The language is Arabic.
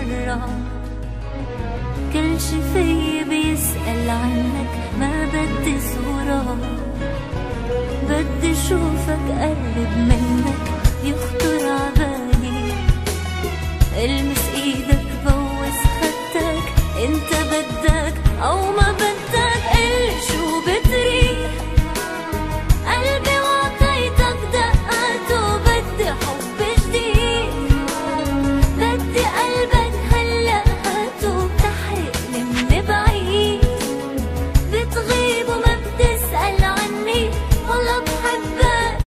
مرة. كل شي في بيسأل عنك ما بدي صورة. بدي شوفك قرب منك يخطر عبالي المس إيدك بوس خدك انت بدك أو ما بدك